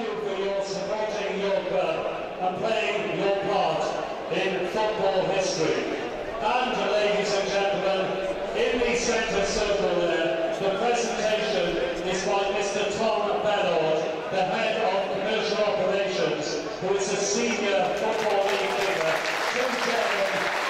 you for your supporting your club and playing your part in football history. And ladies and gentlemen, in the centre circle there, the presentation is by Mr. Tom Bellord, the head of commercial operations, who is a senior football league figure, Jim Chairman,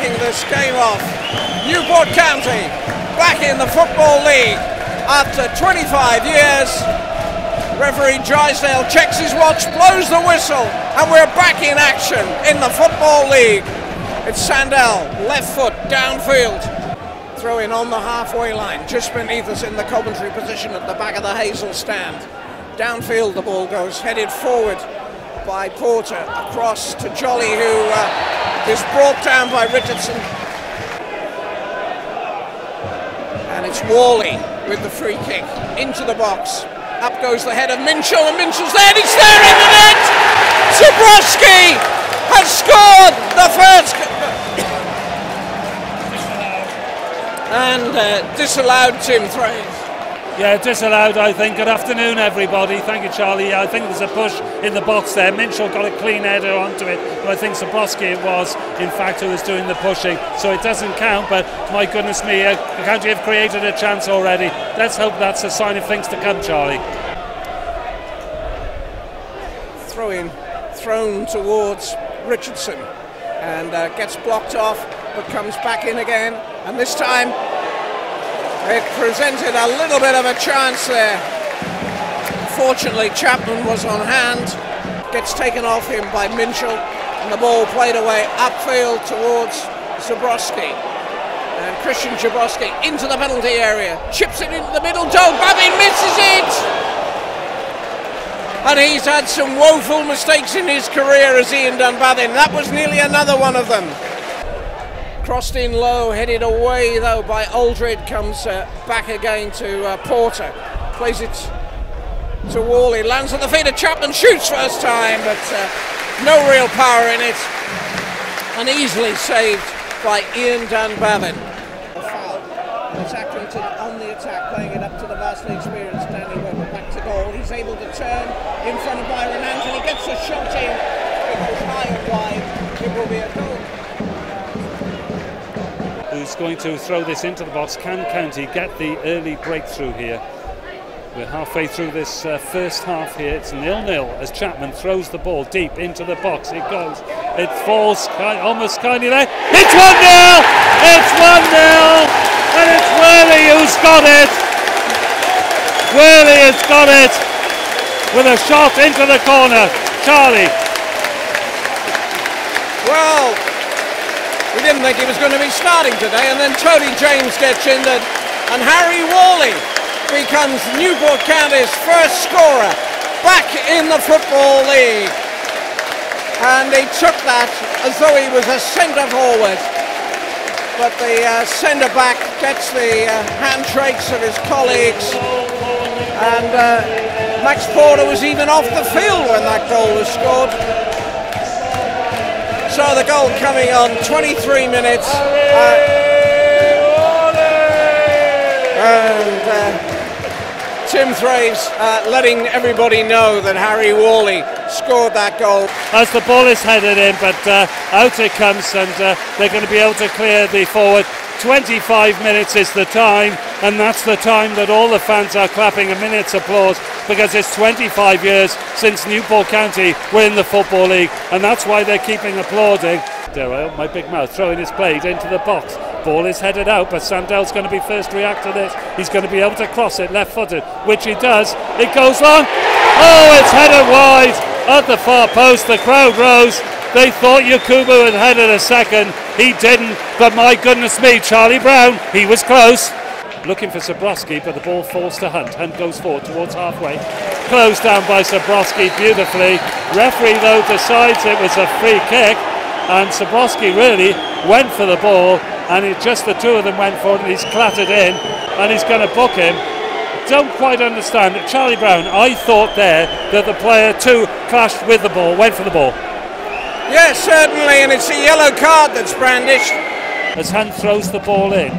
kicking this game off. Newport County back in the Football League after 25 years. Referee Drysdale checks his watch, blows the whistle, and we're back in action in the Football League. It's Sandell, left foot, downfield. Throw in on the halfway line, just beneath us in the Coventry position at the back of the Hazel stand. Downfield the ball goes, headed forward by Porter across to Jolly, who uh, is brought down by Richardson. And it's Worley with the free kick into the box. Up goes the head of Minshull, and Minshull's there, and it's there in the net! Zebroski has scored the first. and uh, disallowed Tim Thrains. Yeah, disallowed, I think. Good afternoon, everybody. Thank you, Charlie. I think there's a push in the box there. Minshull got a clean header onto it, but I think Zebroski it was, in fact, who was doing the pushing. So it doesn't count, but my goodness me, uh, the county have created a chance already. Let's hope that's a sign of things to come, Charlie. throw in thrown towards Richardson and uh, gets blocked off but comes back in again and this time it presented a little bit of a chance there. Fortunately Chapman was on hand. Gets taken off him by Minshull and the ball played away upfield towards Zebroski. And Christian Zebroski into the penalty area. Chips it into the middle. Joe Babin misses it! And he's had some woeful mistakes in his career as Ian Dunbavin. That was nearly another one of them. Crossed in low, headed away though by Aldred, comes uh, back again to uh, Porter. Plays it to Worley, lands at the feet of Chapman, shoots first time, but uh, no real power in it. And easily saved by Ian foul. And it's Accrington on the attack, playing it up to the vastly experienced Danny Webber. Back to goal. He's able to turn in front of Byron Anthony, gets a shot in. Going to throw this into the box? Can County get the early breakthrough here? We're halfway through this uh, first half here. It's nil-nil as Chapman throws the ball deep into the box. It goes. It falls almost kindly there. It's 1-0! It's 1-0! And it's Worley who's got it! Worley has got it! With a shot into the corner. Charlie. Well, we think he was going to be starting today, and then Tony James gets in, and, and Harry Worley becomes Newport County's first scorer back in the Football League. And he took that as though he was a centre forward. But the uh, centre back gets the uh, handshakes of his colleagues. And uh, Max Porter was even off the field when that goal was scored. So the goal coming on 23 minutes. uh, and uh, Tim Thrace uh, letting everybody know that Harry Worley scored that goal. As the ball is headed in, but uh, out it comes, and uh, they're going to be able to clear the forward. 25 minutes is the time, and that's the time that all the fans are clapping a minute's applause because it's 25 years since Newport County were in the Football League, and that's why they're keeping applauding. There, my big mouth throwing his blade into the box. Ball is headed out, but Sandell's going to be first to react to this. He's going to be able to cross it left footed, which he does. It goes long. Oh, it's headed wide at the far post. The crowd rose. They thought Yakubu had headed a second. He didn't, but my goodness me, Charlie Brown, he was close. Looking for Zebroski, but the ball falls to Hunt. Hunt goes forward towards halfway. Closed down by Zebroski beautifully. Referee, though, decides it was a free kick and Zebroski really went for the ball and it, just the two of them went for it and he's clattered in and he's going to book him don't quite understand Charlie Brown I thought there that the player too clashed with the ball went for the ball yes certainly and it's a yellow card that's brandished as Hunt throws the ball in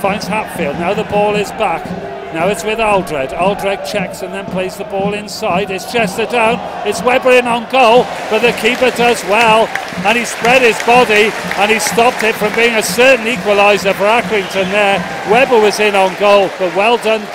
finds Hatfield now the ball is back now it's with Aldred. Aldred checks and then plays the ball inside. It's Chester down. It's Webber in on goal, but the keeper does well. And he spread his body and he stopped it from being a certain equaliser for Accrington there. Webber was in on goal, but well done,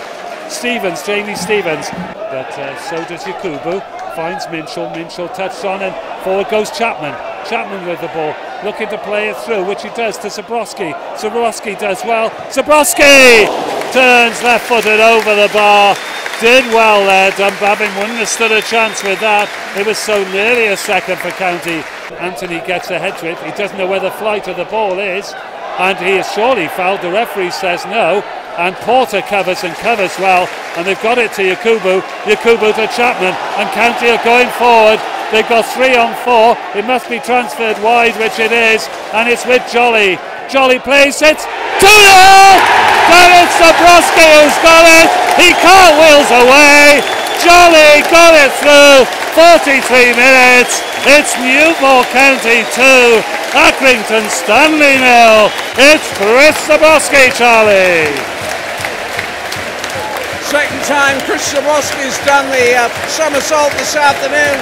Stevens, Jamie Stevens. But uh, so does Yakubu. Finds Minshull. Minshull touched on and forward goes Chapman. Chapman with the ball, looking to play it through, which he does to Zebroski. Zebroski does well. Zebroski! turns left footed over the bar. Did well there. Dunbavin wouldn't have stood a chance with that. It was so nearly a second for County. Anthony gets ahead to it. He doesn't know where the flight of the ball is. And he is surely fouled. The referee says no. And Porter covers and covers well. And they've got it to Yakubu. Yakubu to Chapman. And County are going forward. They've got three on four. It must be transferred wide, which it is. And it's with Jolly. Jolly plays it. 2 0! Dennis Zebroski who's got it. He cartwheels away. Jolly got it through. 43 minutes. It's Newport County 2. Accrington Stanley nil. It's Chris Zebroski, Charlie. Second time Chris Zebroski's done the uh, somersault this afternoon.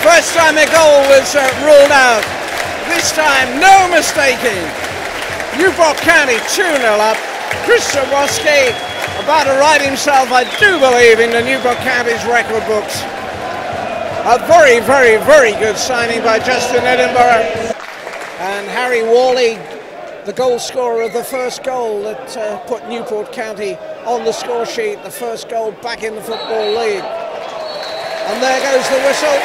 First time a goal was uh, ruled out. This time, no mistaking. Newport County 2 0 up. Chris Zebroski about to write himself, I do believe, in the Newport County's record books. A very, very, very good signing by Justin Edinburgh. And Harry Worley, the goal scorer of the first goal that uh, put Newport County on the score sheet, the first goal back in the Football League. And there goes the whistle.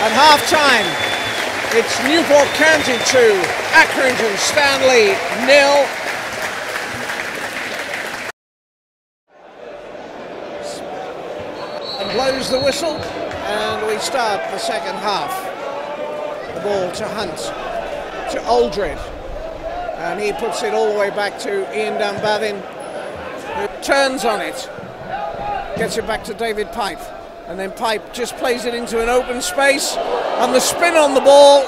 And half time, it's Newport County 2, Accrington Stanley nil. And blows the whistle and we start the second half. The ball to Hunt, to Aldred, and he puts it all the way back to Ian Dunbavin, who turns on it, gets it back to David Pipe, and then Pipe just plays it into an open space, and the spin on the ball,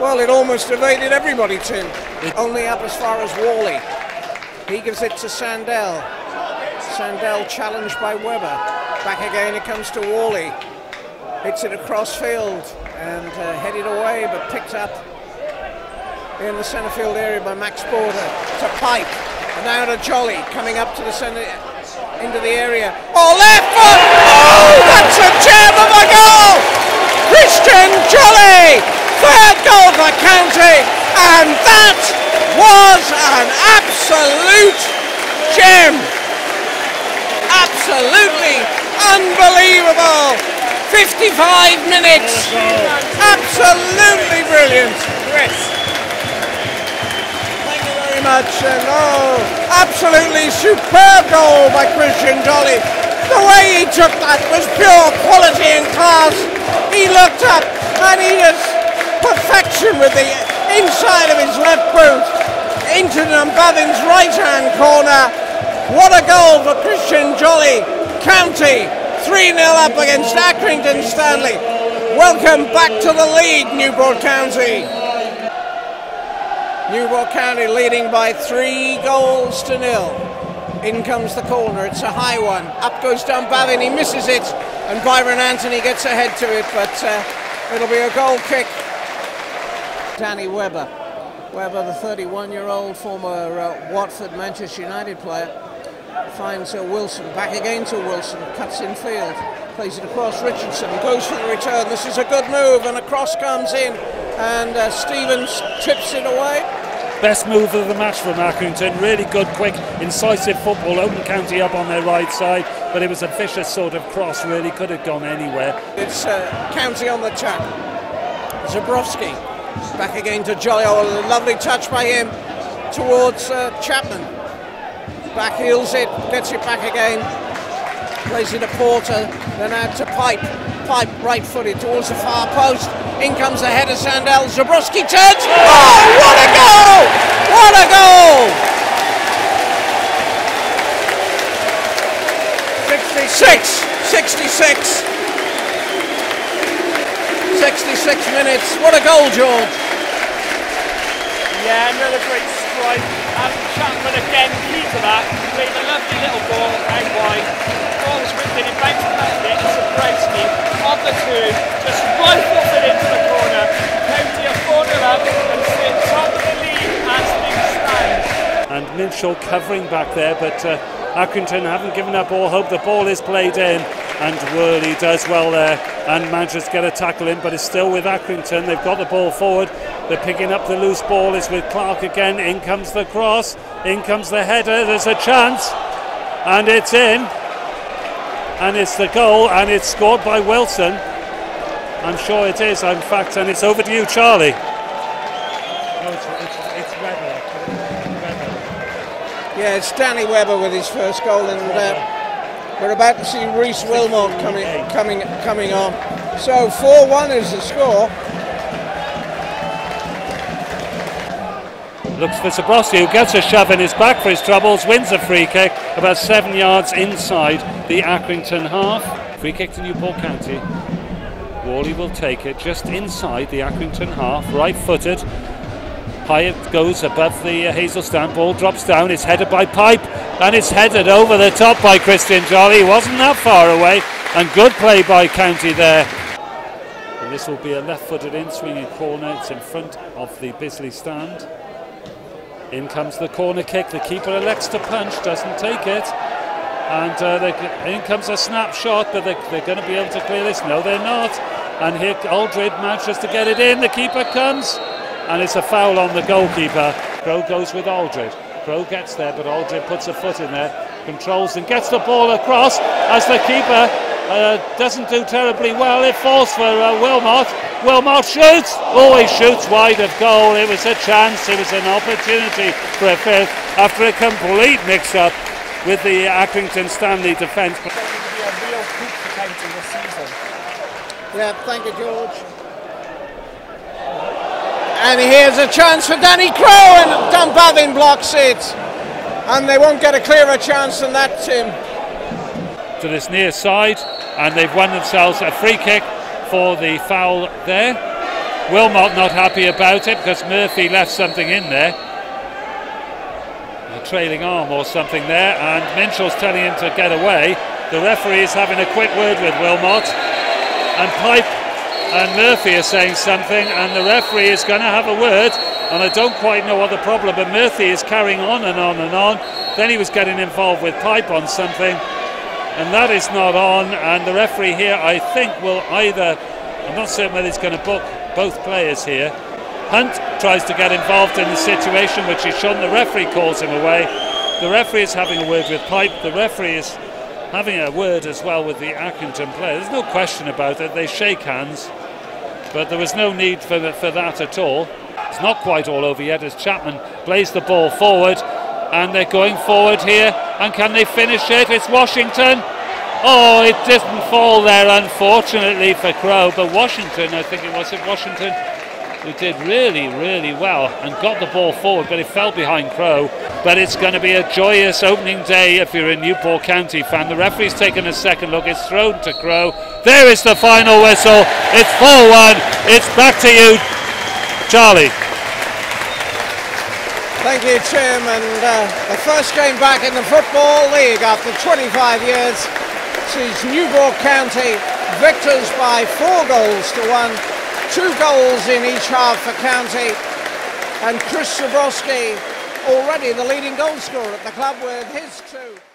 well, it almost evaded everybody, Tim. Only up as far as Worley. He gives it to Sandell. Sandell challenged by Webber. Back again it comes to Worley. Hits it across field and uh, headed away, but picked up in the centre field area by Max Porter to Pipe. And now to Jolly coming up to the centre into the area. Oh, left foot! Oh, that's a gem of a goal! Christian Jolly! Third goal for County, and that was an absolute gem! Absolutely Unbelievable! 55 minutes! Absolutely brilliant! Much. And oh, absolutely superb goal by Christian Jolly. The way he took that was pure quality and class. He looked up and he has perfection with the inside of his left boot into Dunbavin's right hand corner. What a goal for Christian Jolly. County 3 0 up against Accrington Stanley. Welcome back to the league, Newport County. Newport County leading by three goals to nil. In comes the corner. It's a high one. Up goes Dunbavin. He misses it, and Byron Anthony gets ahead to it, but uh, it'll be a goal kick. Danny Webber. Webber, the 31-year-old former uh, Watford Manchester United player, finds uh, Wilson. Back again to Wilson. Cuts in field. Plays it across Richardson. Goes for the return. This is a good move, and a cross comes in, and uh, Stevens chips it away. Best move of the match for Accrington. Really good, quick, incisive football. Open County up on their right side, but it was a vicious sort of cross. Really could have gone anywhere. It's uh, County on the tap. Zebroski back again to Jolly. Oh, a lovely touch by him towards uh, Chapman. Back heels it, gets it back again. Plays it to Porter, then out to Pipe. Pipe right footed towards the far post. In comes the header, Sandell. Zebroski turns. Oh, what a goal! What a goal! 66. 66. 66 minutes. What a goal, George. Yeah, another great strike. And Chapman again, key to that. Played a lovely little ball out wide. Ball was in, it bounced back there. Zebroski on the turn, just rifles it into the corner. County a corner up and sit top of the league as things stand. And Minshull covering back there, but uh, Accrington haven't given up all hope. The ball is played in, and Worley does well there, and manages to get a tackle in, but it's still with Accrington. They've got the ball forward. They're picking up the loose ball. It's with Clark again. In comes the cross. In comes the header. There's a chance, and it's in. And it's the goal, and it's scored by Wilson. I'm sure it is, in fact, and it's over to you, Charlie. No, it's, it's, it's Webber. Webber. Yeah, it's Danny Webber with his first goal, and uh, we're about to see Reese Willmott coming coming coming on. So 4-1 is the score. Looks for Zebroski, who gets a shove in his back for his troubles, wins a free kick about seven yards inside the Accrington half. Free kick to Newport County. Worley will take it just inside the Accrington half, right footed. High goes above the uh, Hazelstown ball, drops down, it's headed by Pipe, and it's headed over the top by Christian Jolly. He wasn't that far away, and good play by County there. And this will be a left footed in swinging corner, it's in front of the Bisley stand. In comes the corner kick. The keeper elects to punch, doesn't take it. And uh, they, in comes a snapshot, but they, they're going to be able to clear this. No, they're not. And here Aldred manages to get it in. The keeper comes, and it's a foul on the goalkeeper. Crow goes with Aldred. Crow gets there, but Aldred puts a foot in there, controls and gets the ball across as the keeper uh, doesn't do terribly well. It falls for uh, Willmott. Willmott shoots, always shoots wide of goal. It was a chance, it was an opportunity for a fifth after a complete mix up with the Accrington Stanley defence. Yeah, thank you, George. And here's a chance for Danny Crow, and Dunbavin blocks it. And they won't get a clearer chance than that, Tim. To this near side, and they've won themselves a free kick for the foul there. Willmott not happy about it because Murphy left something in there. A trailing arm or something there, and Minshull's telling him to get away. The referee is having a quick word with Willmott, and Pipe and Murphy are saying something, and the referee is going to have a word. And I don't quite know what the problem, but Murphy is carrying on and on and on. Then he was getting involved with Pipe on something, and that is not on. And the referee here, I think, will either. I'm not certain whether he's going to book both players here. Hunt tries to get involved in the situation, which is shown. The referee calls him away. The referee is having a word with Pipe. The referee is having a word as well with the Accrington player. There's no question about it. They shake hands, but there was no need for, the, for that at all. It's not quite all over yet as Chapman plays the ball forward, and they're going forward here. And can they finish it? It's Washington. Oh, it didn't fall there, unfortunately for Crow. But Washington, I think it was it Washington, who did really, really well and got the ball forward, but it fell behind Crow. But it's going to be a joyous opening day if you're a Newport County fan. The referee's taken a second look. It's thrown to Crow. There is the final whistle. It's 4 1. It's back to you, Charlie. Thank you, Tim. And uh, the first game back in the Football League after 25 years sees Newport County victors by four goals to one. Two goals in each half for County. And Chris Zebroski already the leading goal scorer at the club with his two.